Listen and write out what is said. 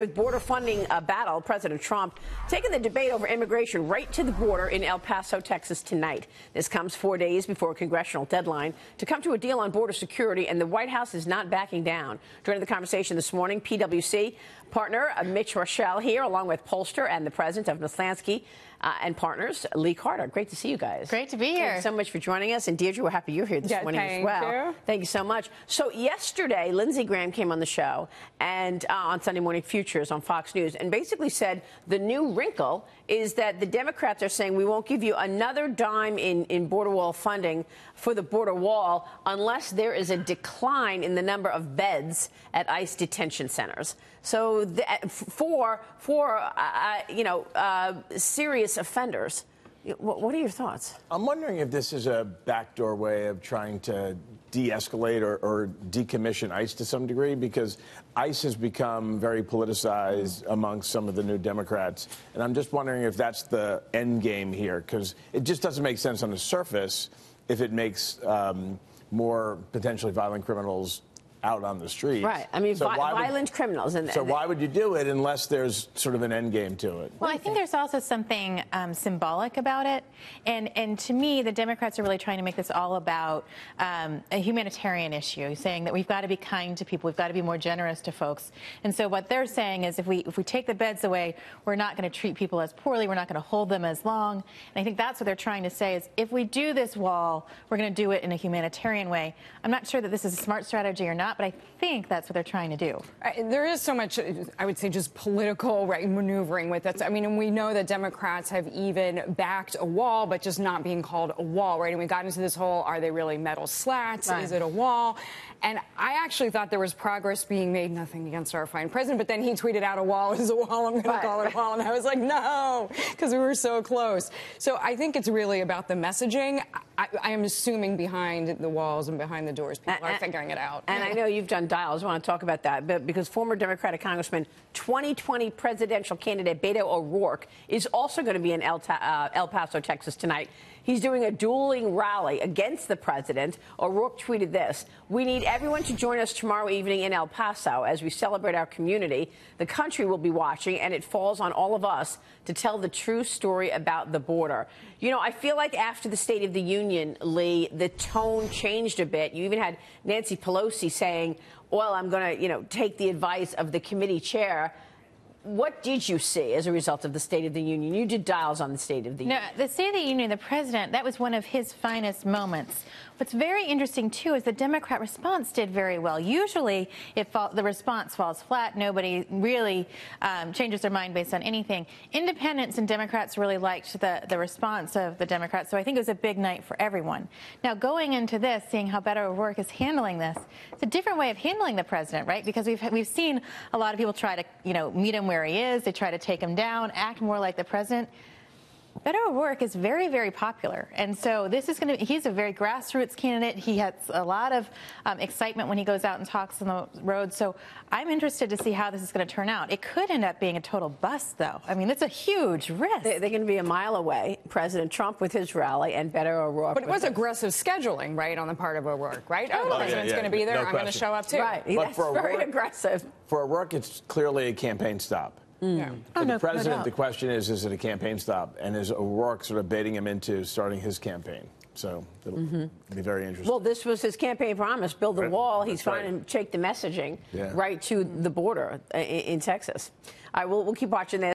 With border funding uh, battle, President Trump taking the debate over immigration right to the border in El Paso, Texas tonight. This comes four days before a congressional deadline to come to a deal on border security, and the White House is not backing down. During the conversation this morning, PwC partner uh, Mitch Rochelle here, along with pollster and the president of Lansky uh, and partners, Lee Carter. Great to see you guys. Great to be here. Thank you so much for joining us. And Deirdre, we're happy you're here this yeah, morning as well. You. Thank you so much. So yesterday, Lindsey Graham came on the show and uh, on Sunday Morning Futures on Fox News and basically said the new wrinkle is that the Democrats are saying we won't give you another dime in, in border wall funding for the border wall unless there is a decline in the number of beds at ICE detention centers. So the, for for uh, uh, you know uh, serious offenders. What are your thoughts? I'm wondering if this is a backdoor way of trying to de escalate or, or, decommission ICE to some degree because ICE has become very politicized amongst some of the new Democrats. And I'm just wondering if that's the end game here because it just doesn't make sense on the surface if it makes um, more potentially violent criminals out on the street. Right. I mean, so vi- violent would, criminals. And, so why would you do it unless there's sort of an end game to it? Well, I think there's also something um, symbolic about it, and and to me, the Democrats are really trying to make this all about um, a humanitarian issue, saying that we've got to be kind to people, we've got to be more generous to folks. And so what they're saying is, if we if we take the beds away, we're not going to treat people as poorly, we're not going to hold them as long. And I think that's what they're trying to say is, if we do this wall, we're going to do it in a humanitarian way. I'm not sure that this is a smart strategy or not not, but I think that's what they're trying to do. There is so much, I would say, just political right, maneuvering with this. I mean, and we know that Democrats have even backed a wall, but just not being called a wall, right? And we got into this whole are they really metal slats? Right. Is it a wall? And I actually thought there was progress being made, nothing against our fine president, but then he tweeted out a wall is a wall, I'm going to call it a wall. And I was like, no, because we were so close. So I think it's really about the messaging. I, I, am assuming behind the walls and behind the doors, people are figuring it out. And I know you've done dials. I want to talk about that, but because former Democratic Congressman, 2020 presidential candidate Beto O'Rourke is also going to be in El, uh, El Paso, Texas tonight. He's doing a dueling rally against the president. O'Rourke tweeted this We need everyone to join us tomorrow evening in El Paso as we celebrate our community. The country will be watching, and it falls on all of us to tell the true story about the border. You know, I feel like after the State of the Union, Lee, the tone changed a bit. You even had Nancy Pelosi saying, well, I'm going to, you know, take the advice of the committee chair what did you see as a result of the State of the Union? You did dials on the State of the no, Union. The State of the Union, the president, that was one of his finest moments. What's very interesting, too, is the Democrat response did very well. Usually, if the response falls flat, nobody really um, changes their mind based on anything. Independents and Democrats really liked the, the response of the Democrats, so I think it was a big night for everyone. Now, going into this, seeing how Beto O'Rourke is handling this, it's a different way of handling the president, right? Because we've, we've seen a lot of people try to, you know, meet him where he is. They try to take him down, act more like the president. Beto O'Rourke is very, very popular. And so this is going to, he's a very grassroots candidate. He has a lot of um, excitement when he goes out and talks on the road. So I'm interested to see how this is going to turn out. It could end up being a total bust, though. I mean, it's a huge risk. They're, they're going to be a mile away, President Trump with his rally and Beto O'Rourke. But it was aggressive scheduling, right, on the part of O'Rourke, right? Oh, the president's yeah, yeah. going to be there. No I'm going to show up, too. Right. But That's for very aggressive. For O'Rourke, it's clearly a campaign stop. Mm. Yeah. For oh, the no, president, no the question is, is it a campaign stop? And is O'Rourke sort of baiting him into starting his campaign? So it'll mm-hmm. be very interesting. Well, this was his campaign promise: build the right. wall. He's That's trying right. to take the messaging yeah. right to the border uh, in, in Texas. All right, we'll, we'll keep watching this.